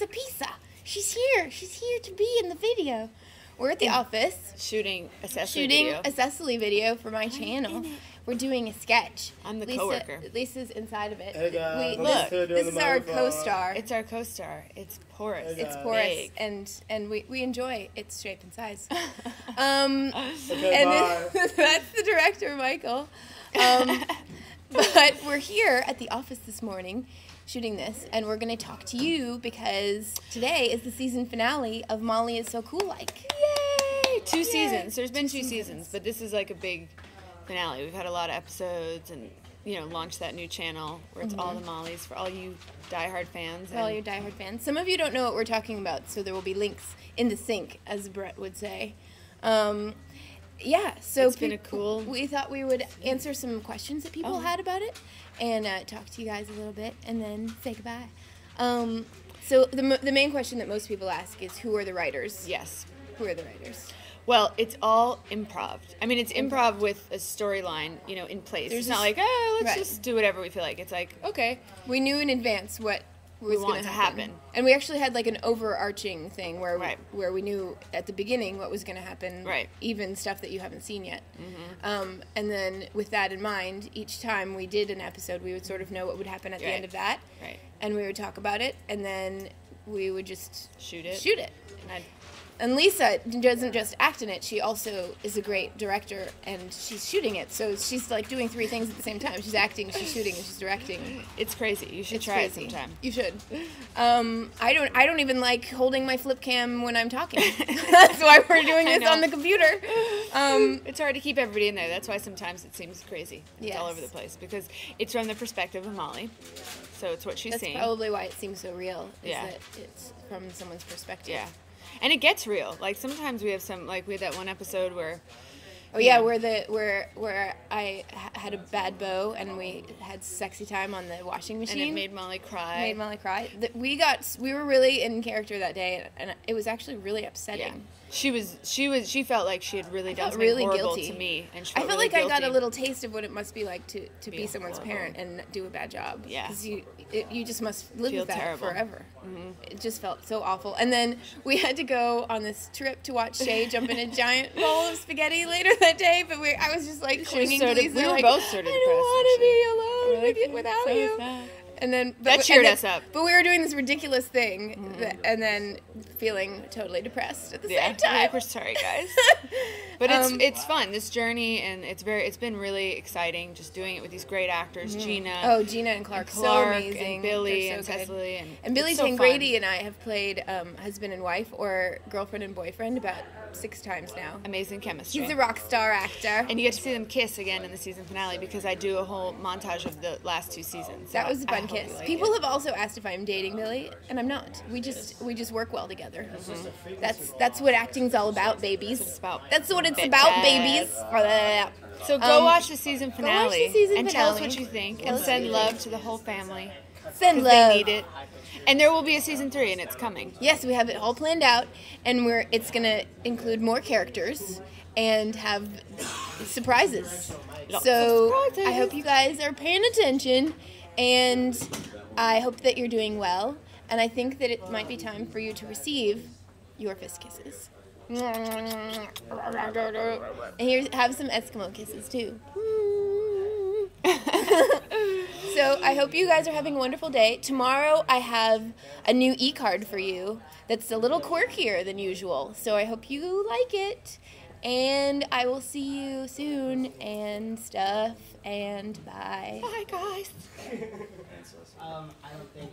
Lisa pizza. She's here. She's here to be in the video. We're at the office Shooting a Ceciley shooting video. a Ceciley video for my channel. We're doing a sketch. I'm the Lisa, coworker. Lisa's inside of it. Hey, guys. We- look, this is our co-star. It's our co-star. It's porous. Hey, It's porous Big. and and we, we enjoy its shape and size. Um, Okay, and bye. that's the director, Michael. Um, but we're here at the office this morning shooting this, and we're going to talk to you because today is the season finale of Molly is So Cool Like. Yay! Two Yay. seasons. There's been two, Two seasons. seasons. but this is like a big finale. We've had a lot of episodes and you know launch that new channel where it's all the Mollies for all you diehard fans. For all your diehard fans. Some of you don't know what we're talking about, so there will be links in the sink, as Brett would say. Um, yeah, so It's been a cool- We thought we would answer some questions that people Oh. had about it, and uh, talk to you guys a little bit, and then say goodbye. Um, so the the main question that most people ask is, who are the writers? yes. Who are the writers? Well, it's all improv. I mean, it's improv with a storyline, you know, in place. There's it's not like, oh, let's right. just do whatever we feel like. It's like, okay, We knew in advance what was want going to happen. and we actually had like an overarching thing where Right. where we knew at the beginning what was going to happen, Right. Even stuff that you haven't seen yet. Mm-hmm. Um, and then with that in mind, each time we did an episode, we would sort of know what would happen at the end of that, right, and we would talk about it, and then we would just shoot it. shoot it. And Lisa doesn't just act in it; she also is a great director, and she's shooting it. So she's like doing three things at the same time. She's acting, she's shooting, and she's directing. it's crazy. You should It's try crazy. it sometime. You should. Um, I don't. I don't even like holding my flip cam when I'm talking. That's why we're doing this on the computer. Um, It's hard to keep everybody in there. That's why sometimes it seems crazy. It's all over the place because it's from the perspective of Molly. So it's what she's that's seeing. probably why it seems so real. Is Yeah. that it's from someone's perspective. Yeah. And it gets real. Like sometimes we have some like we had that one episode where Oh yeah, where the where where I had a bad bow and we had sexy time on the washing machine. and it made Molly cry. made Molly cry. We got we were really in character that day, and it was actually really upsetting. yeah. She was she was she felt like she had really done something really horrible guilty. to me and she I felt felt really like I got a little taste of what it must be like to, to be Be someone's horrible. parent and do a bad job. Yeah. Because you, it, you just must live Feel with that terrible. Mm-hmm. forever. It just felt so awful. And then we had to go on this trip to watch Shay jump in a giant bowl of spaghetti later that day. But we, I was just like clinging so to Lisa. we were like, both sort of I don't want to be alone We're with without so you. sad. And then but That cheered then- us up. But we were doing this ridiculous thing, that, and then feeling totally depressed at the Yeah, same time. we're like, we're sorry, guys. But it's Um, it's fun this journey, and it's very it's been really exciting just doing it with these great actors, Gina, Oh, Gina and Clark, and Clark, so amazing. and Billy, They're and good. Ceciley, and And Billy so Tangrady and I have played um, husband and wife or girlfriend and boyfriend about six times now. amazing chemistry. He's a rock star actor. and you get to see them kiss again in the season finale because I do a whole montage of the last two seasons. that was a fun kiss. like People it. have also asked if I'm dating Billy, and I'm not. We just we just work well together. That's that's what acting's all about, babies. It's about That's what it's bitches. about, babies. Blah. So go Um, watch the season watch finale the season and tell us what you think and send love to the whole family Send love. they need it. And there will be a season three, and it's coming. Yes, we have it all planned out, and we're it's gonna include more characters and have surprises. Lots so of surprises. I hope you guys are paying attention, and I hope that you're doing well. And I think that it might be time for you to receive your fist kisses. And here, have some Eskimo kisses too. so I hope you guys are having a wonderful day. Tomorrow I have a new e-card for you that's a little quirkier than usual. So I hope you like it. And I will see you soon and stuff and bye. Bye, guys. Um, I don't think